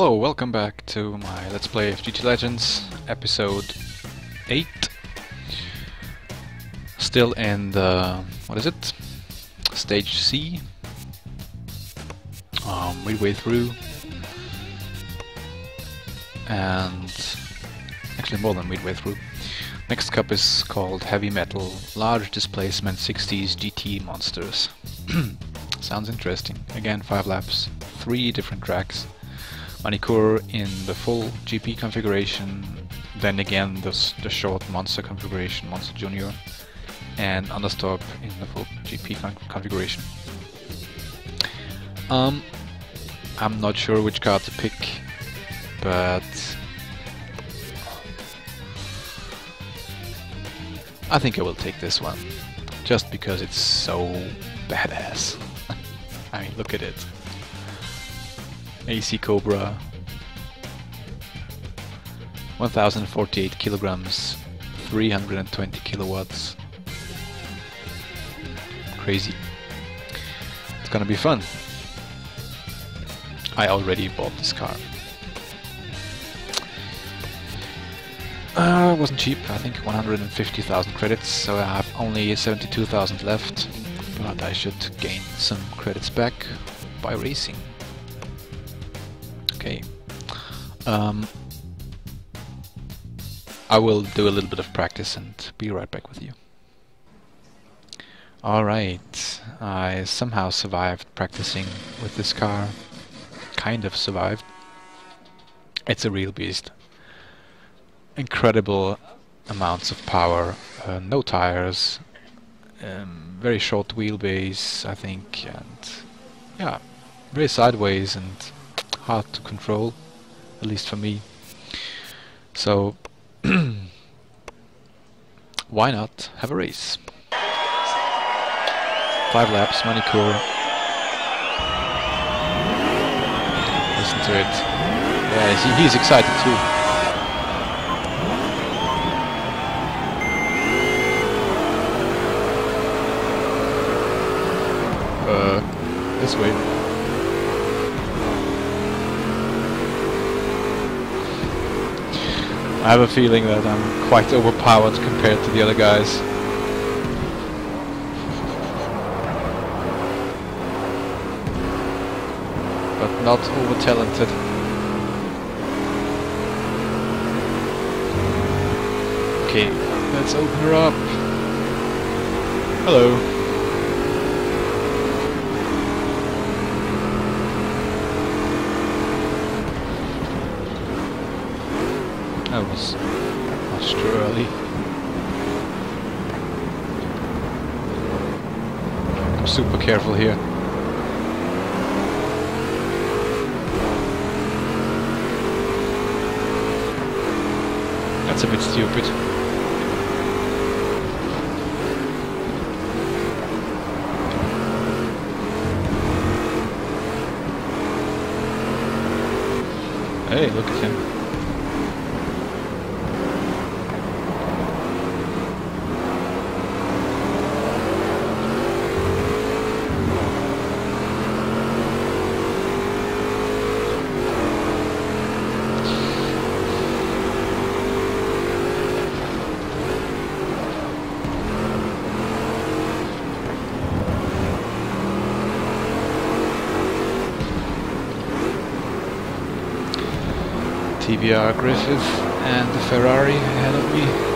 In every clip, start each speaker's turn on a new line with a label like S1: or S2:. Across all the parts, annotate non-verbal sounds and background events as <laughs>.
S1: Hello, welcome back to my Let's Play of GT Legends, episode 8. Still in the... what is it? Stage C. Um, midway through. And... actually more than midway through. Next cup is called Heavy Metal, Large Displacement 60s GT Monsters. <clears throat> Sounds interesting. Again, 5 laps, 3 different tracks. Magny-Cours in the full GP configuration, then again the, the short Monza configuration, Monza Junior, and Anderstorp in the full GP con configuration. Um, I'm not sure which card to pick, but I think I will take this one, just because it's so badass. <laughs> I mean, look at it. AC Cobra. 1048 kilograms 320 kilowatts. Crazy. It's gonna be fun. I already bought this car. Uh, it wasn't cheap. I think 150,000 credits so I have only 72,000 left but I should gain some credits back by racing Okay. Um, I will do a little bit of practice and be right back with you. Alright, I somehow survived practicing with this car. Kind of survived. It's a real beast. Incredible amounts of power, uh, no tires, um, very short wheelbase I think, and yeah, very sideways and hard to control, at least for me. So <clears throat> why not have a race? Five laps, Magny-Cours. Listen to it. Yeah, he's excited too. Uh, this way. I have a feeling that I'm quite overpowered compared to the other guys. But not over-talented. Okay, let's open her up. Hello. That was much too early. I'm super careful here. That's a bit stupid. Hey, look at him. TVR Griffith and the Ferrari ahead of me.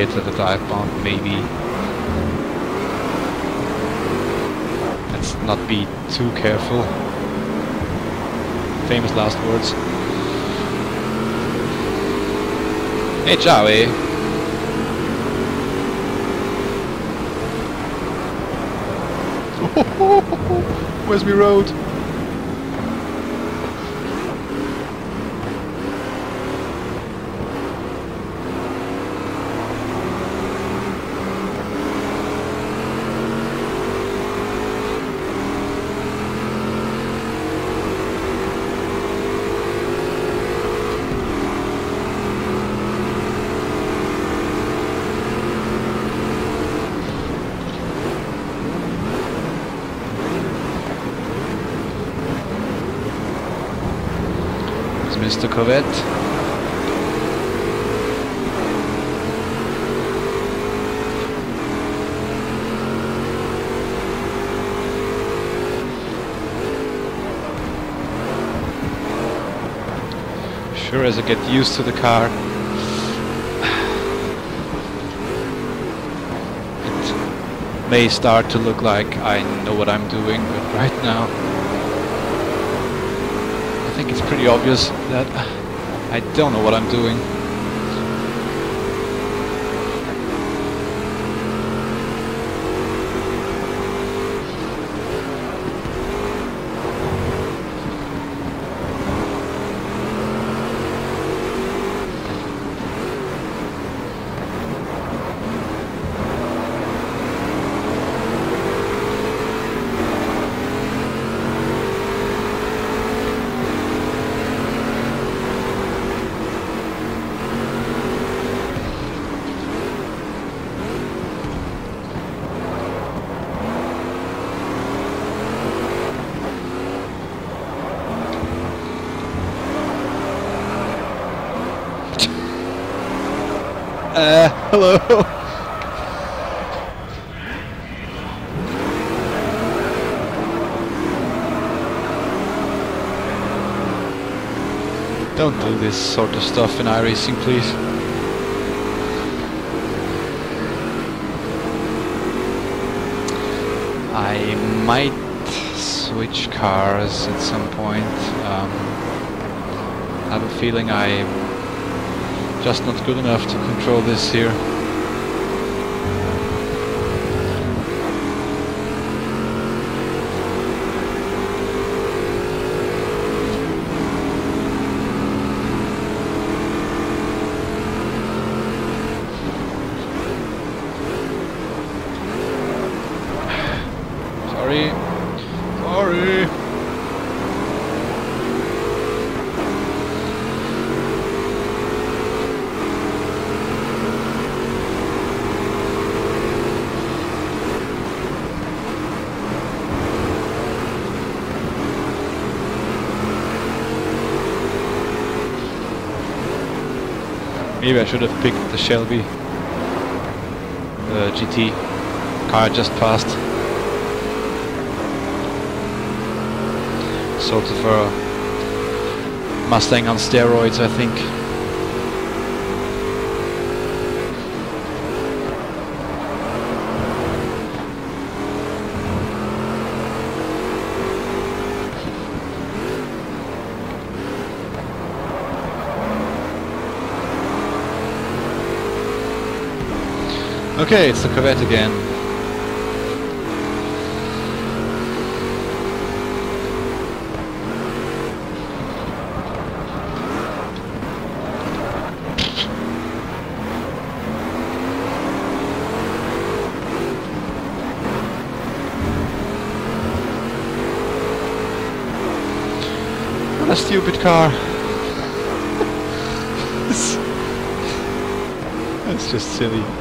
S1: Of the dive bomb, maybe. Let's not be too careful. Famous last words. E ciao eh. <laughs> Where's my road? Mr. Corvette. Sure as I get used to the car, it may start to look like I know what I'm doing, but right now think it's pretty obvious that I don't know what I'm doing. Uh, hello. Don't do this sort of stuff in iRacing, please. I might switch cars at some point. Um, I have a feeling I'm just not good enough to control this here. Sorry. Sorry. Maybe I should have picked the Shelby. Uh, the GT car just passed. Sort of a Mustang on steroids, I think. Okay, it's the Corvette again. What a stupid car. <laughs> That's just silly.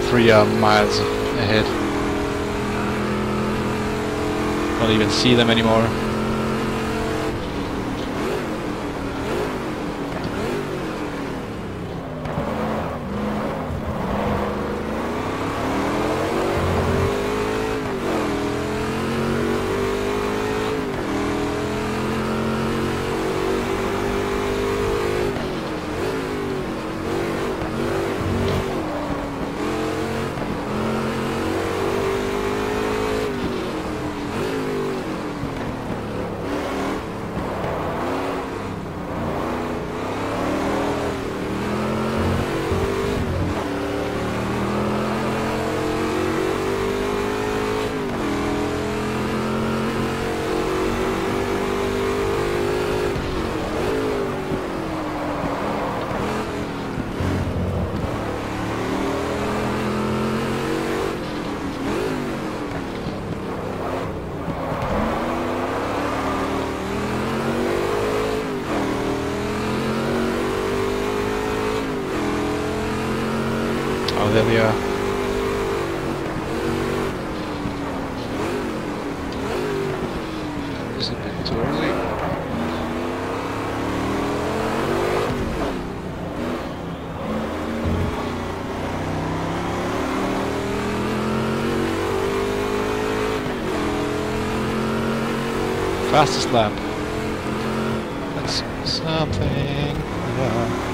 S1: Three are miles ahead. Don't even see them anymore. There they are. Is it a bit too early? Fastest lap. That's something. Yeah.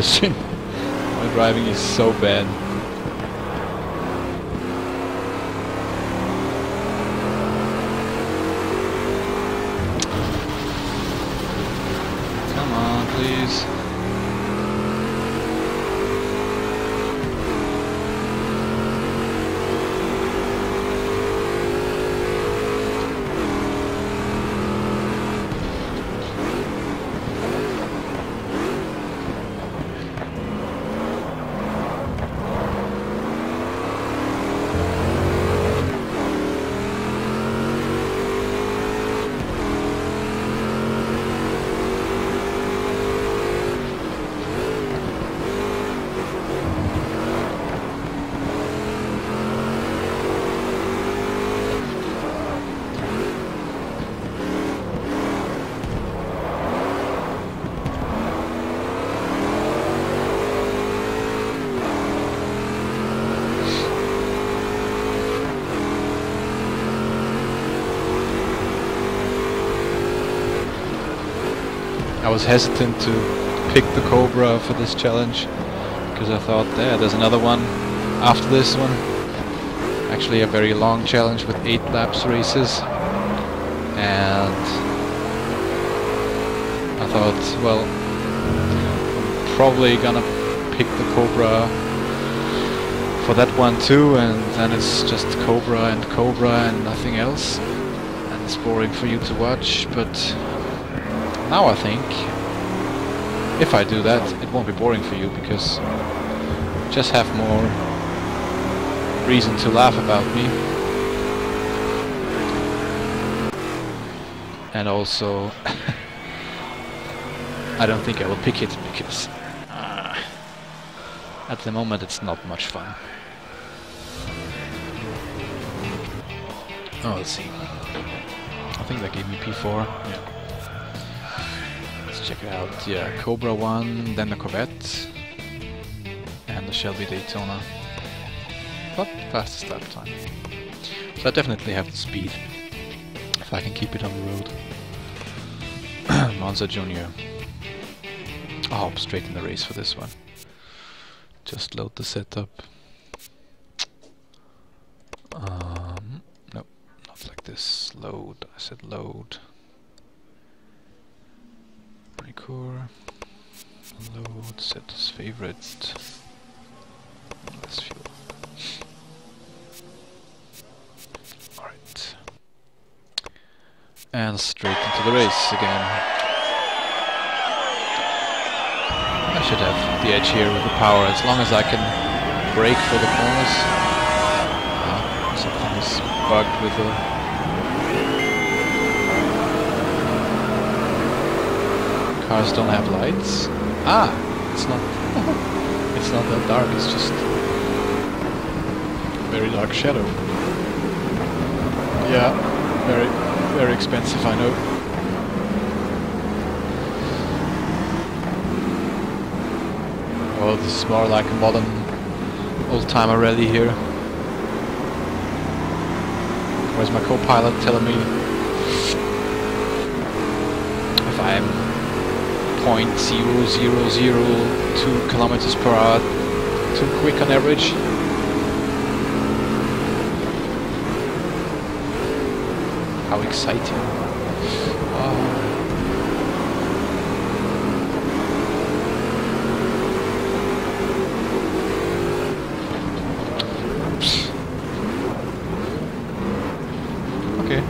S1: Embarrassing. <laughs> My driving is so bad. Come on, please. I was hesitant to pick the Cobra for this challenge because I thought, yeah, there's another one after this one. Actually, a very long challenge with eight laps races, and I thought, well, I'm probably gonna pick the Cobra for that one too, and then it's just Cobra and Cobra and nothing else, and it's boring for you to watch, but now I think. If I do that it won't be boring for you because just have more reason to laugh about me. And also <laughs> I don't think I will pick it because uh, at the moment it's not much fun. Oh let's see. I think that gave me P4 yeah check out. Yeah, Cobra 1, then the Corvette, and the Shelby Daytona. But fastest lap time. So I definitely have the speed, if I can keep it on the road. <coughs> Monza Junior. I'll hop straight in the race for this one. Just load the setup. Um, no, not like this. Load, I said load. Precore. Load, set as favorite. Less fuel. Alright. And straight into the race again. I should have the edge here with the power as long as I can brake for the corners. Uh, something is bugged with the cars don't have lights. Ah, it's not. <laughs> it's not that dark. It's just very dark shadow. Yeah, very, very expensive. I know. Well, this is more like a modern old-timer rally here. Where's my co-pilot telling me if I'm 0.0002 kilometers per hour too quick on average. How exciting. Oh. Okay.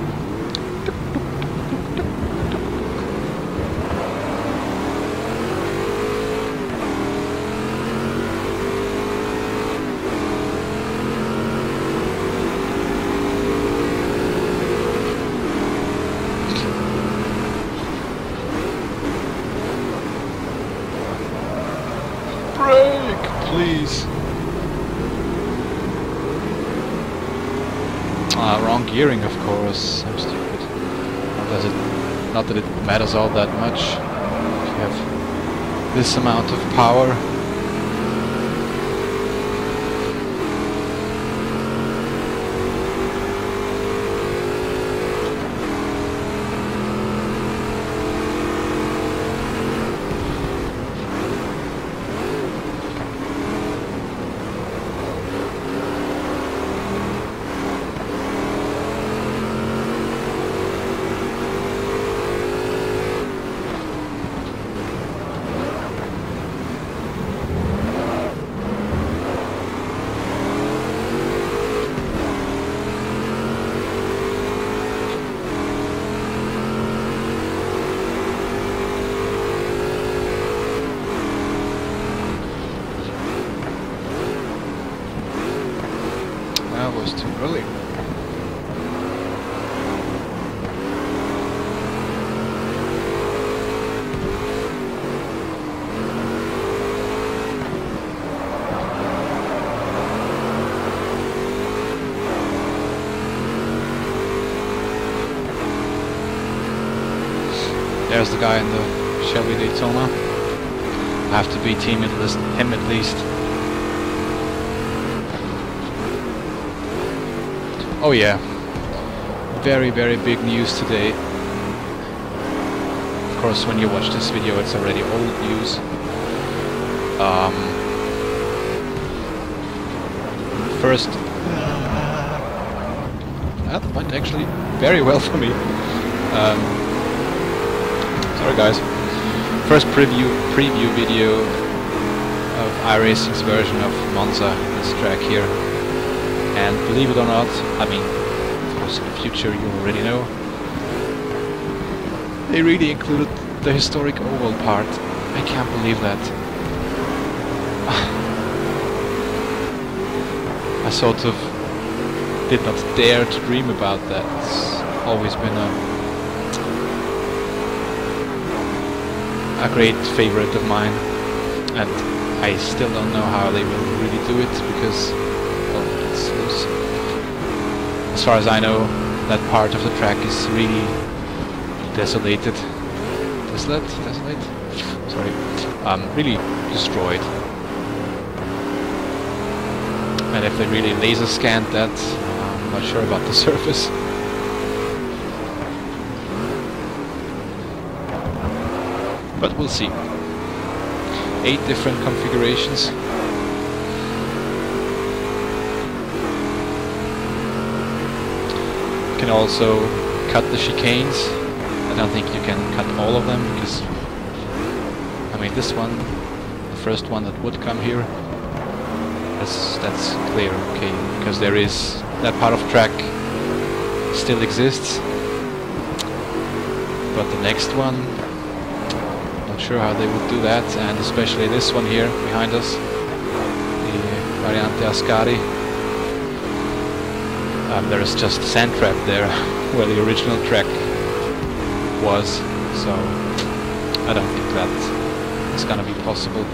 S1: Uh, wrong gearing, of course. I'm stupid. Not, it, not that it matters all that much. If you have this amount of power. That was too early. There's the guy in the Chevy Daytona. I have to be him at least. Him at least. Oh yeah. Very, very big news today. Of course, when you watch this video, it's already old news. Um, first... That went actually very well for me. Um, sorry guys. First preview preview video of iRacing's version of Monza, this track here. And believe it or not, I mean, of course in the future you already know, they really included the historic oval part. I can't believe that. <laughs> I sort of did not dare to dream about that. It's always been a, a great favorite of mine. And I still don't know how they will really do it because well, it's. As far as I know, that part of the track is really desolated. Desolate? Desolate? Sorry. Um, really destroyed. And if they really laser scanned that, I'm not sure about the <laughs> surface. But we'll see. Eight different configurations. You can also cut the chicanes. I don't think you can cut all of them because I mean this one, the first one that would come here, that's that's clear, okay, because there is that part of track still exists. But the next one, sure how they would do that, and especially this one here behind us, the Variante Ascari. Um, there is just a sand trap there <laughs> where the original track was, so I don't think that is gonna be possible.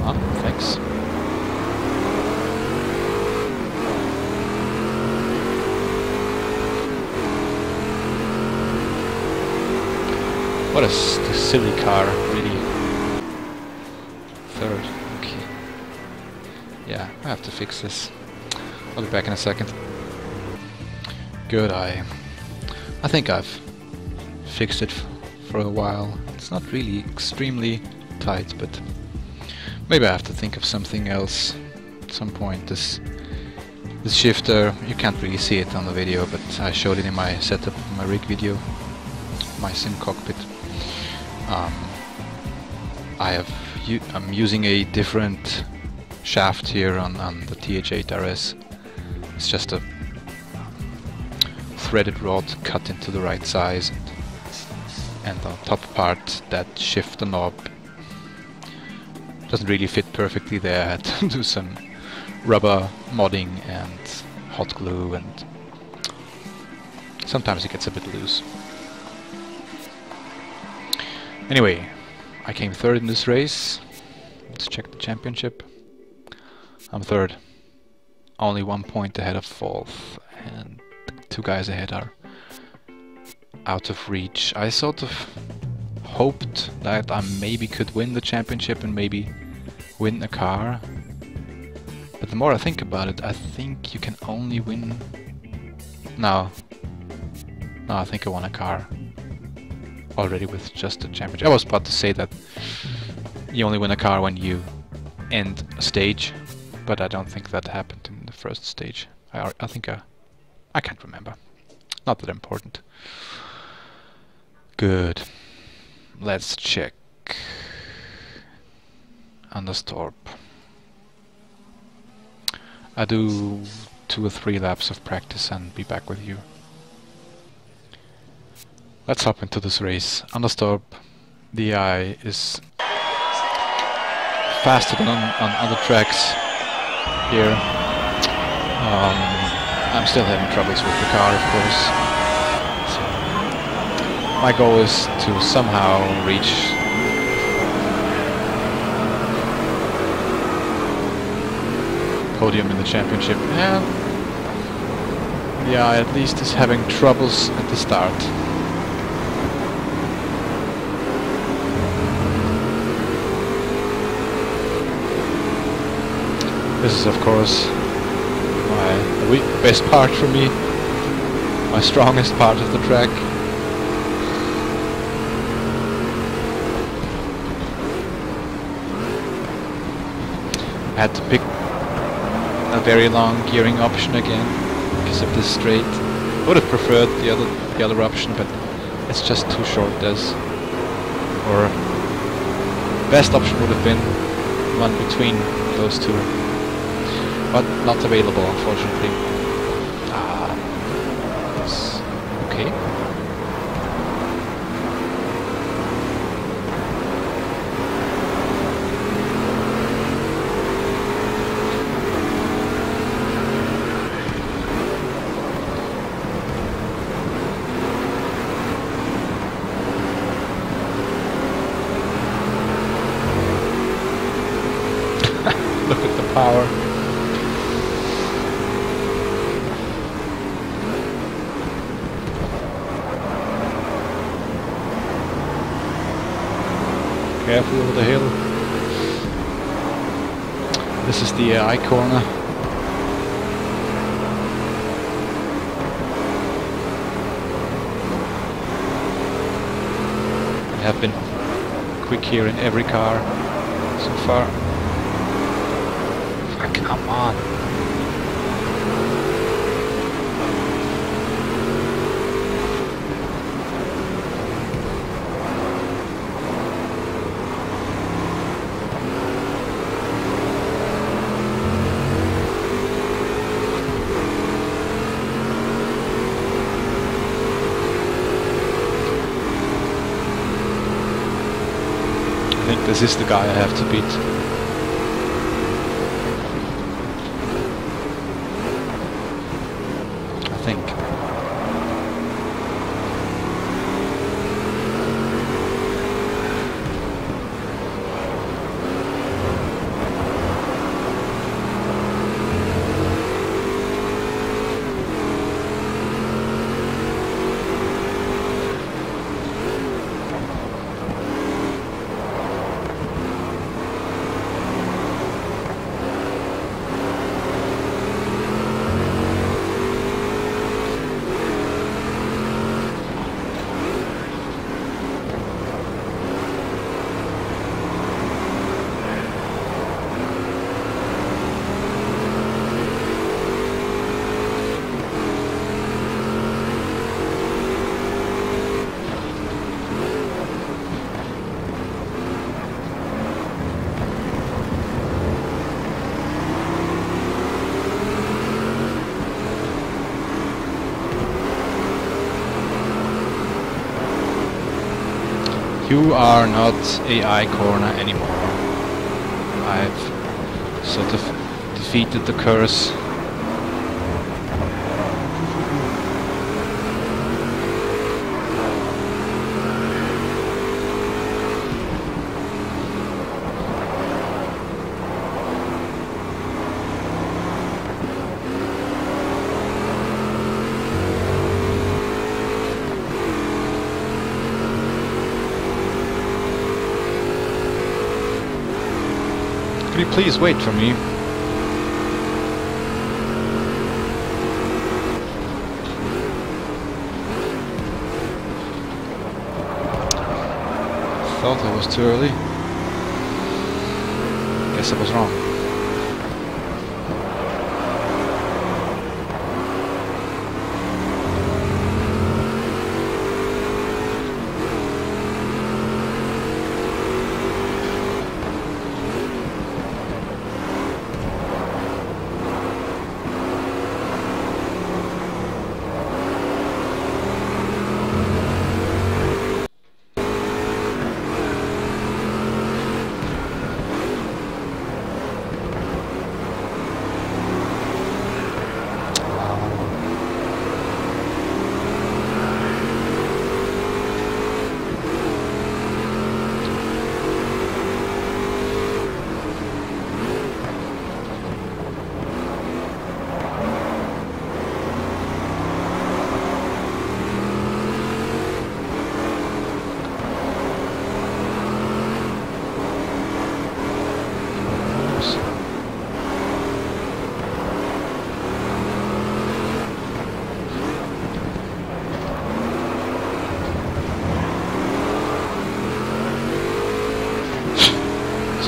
S1: Ah, thanks. What a s- silly car, really. Third, okay. Yeah, I have to fix this. I'll be back in a second. Good, I... I think I've fixed it for a while. It's not really extremely tight, but maybe I have to think of something else at some point. This this shifter, you can't really see it on the video, but I showed it in my setup, my rig video, my sim cockpit. Um, I have I'm using a different shaft here on, on the TH8 RS. It's just a threaded rod cut into the right size and, and the top part that shifter knob doesn't really fit perfectly there. <laughs> I had to do some rubber modding and hot glue and sometimes it gets a bit loose. Anyway, I came third in this race. Let's check the championship. I'm third. Only one point ahead of fourth and two guys ahead are out of reach. I sort of hoped that I maybe could win the championship and maybe win a car. But the more I think about it, I think you can only win... No. No, I think I won a car already with just a championship. I was about to say that you only win a car when you end a stage, but I don't think that happened in the first stage. I, I think I, I can't remember. Not that important. Good. Let's check. Anderstorp. I do two or three laps of practice and be back with you. Let's hop into this race. Anderstorp, DI is faster than on, on other tracks here. Um, I'm still having troubles with the car, of course. So my goal is to somehow reach podium in the championship. And yeah, at least is having troubles at the start. This is of course my weak, best part for me, my strongest part of the track. I had to pick a very long gearing option again because of this straight. I would have preferred the other the other option, but it's just too short as or best option would have been one between those two but not available unfortunately. Ah, okay. <laughs> Look at the power. Careful over the hill. This is the uh, corner. I have been quick here in every car so far. Come on. Think this is the guy I have to beat. You are not AI corner anymore. I've sort of defeated the curse. Could you please wait for me? Thought I was too early. Guess I was wrong.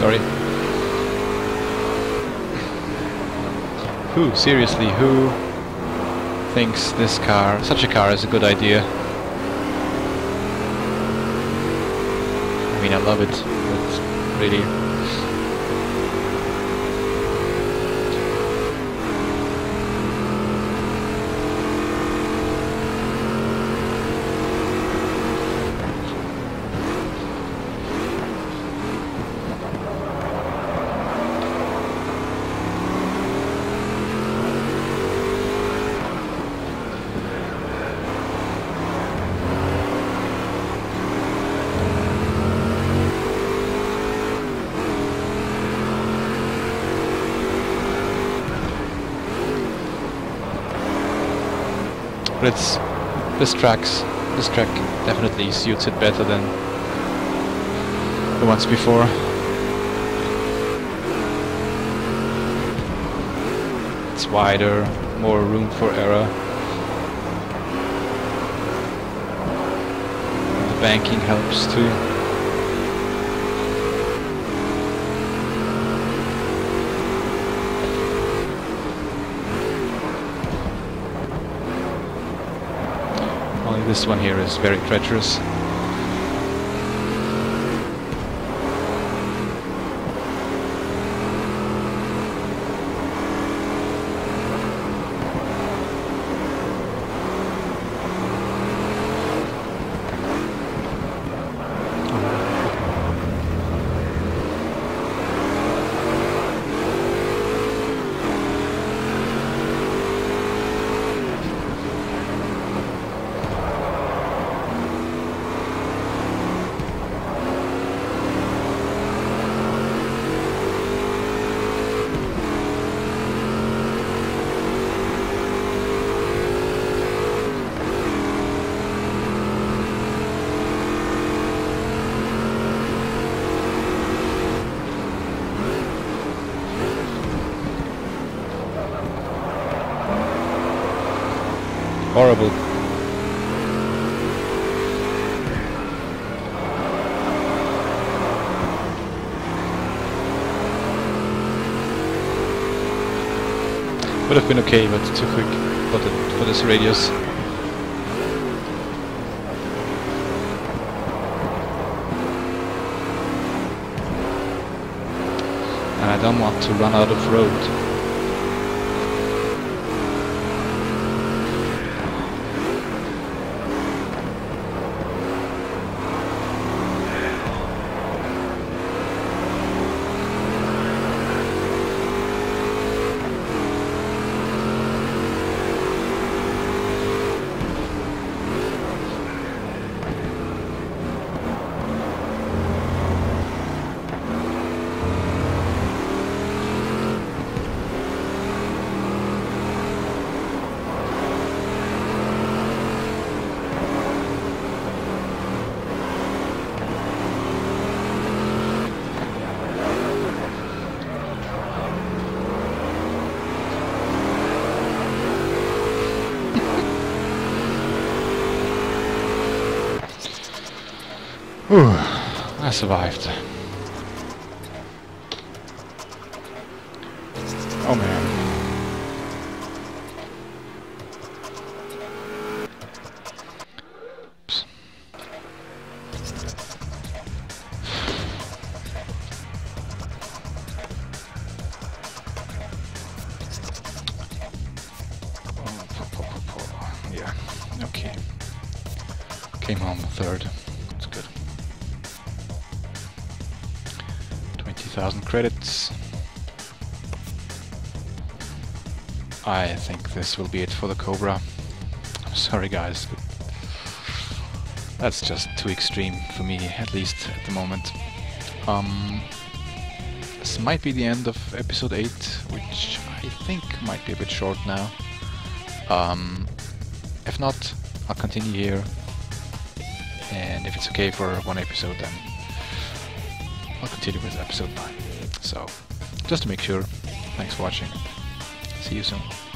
S1: Sorry. Seriously, who thinks this car, such a car is a good idea? I mean, I love it, but really... But it's this tracks this track definitely suits it better than the ones before. It's wider, more room for error. The banking helps too. Only this one here is very treacherous. Would have been okay, but too quick for, the, for this radius. And I don't want to run out of road. I survived. Oh man. Oops. Oh, oh, oh, yeah, okay. Came home third. I think this will be it for the Cobra. I'm sorry guys, that's just too extreme for me, at least at the moment. Um, this might be the end of episode 8, which I think might be a bit short now. Um, if not, I'll continue here. And if it's okay for one episode, then I'll continue with episode 9. So, just to make sure, thanks for watching. Soon.